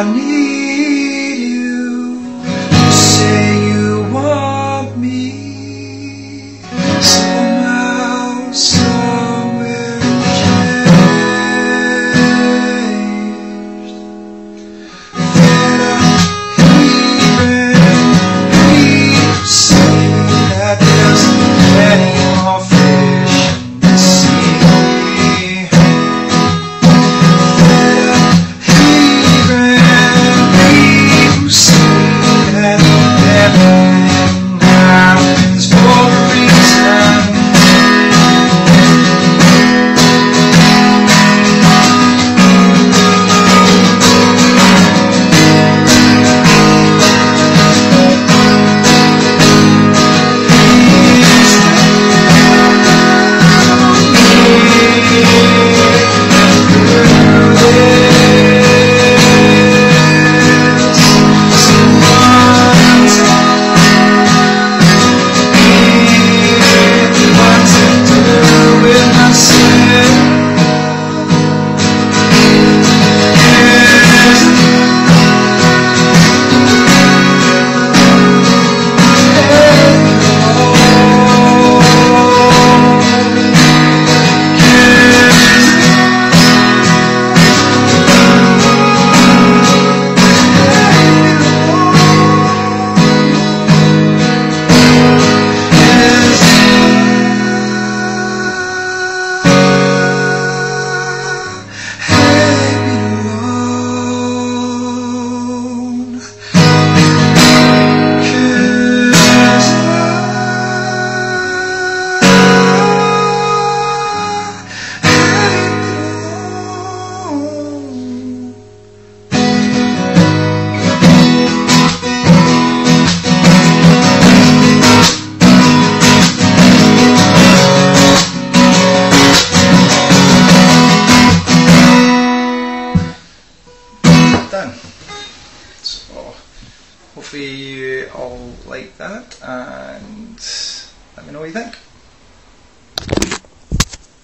I need done. So hopefully you all like that and let me know what you think.